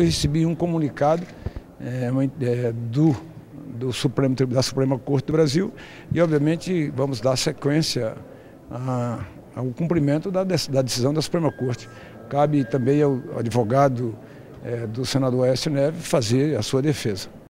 Eu recebi um comunicado é, é, do, do Supremo, da Suprema Corte do Brasil e, obviamente, vamos dar sequência ao cumprimento da, da, decisão da Suprema Corte. Cabe também ao advogado é, do senador Aécio Neves fazer a sua defesa.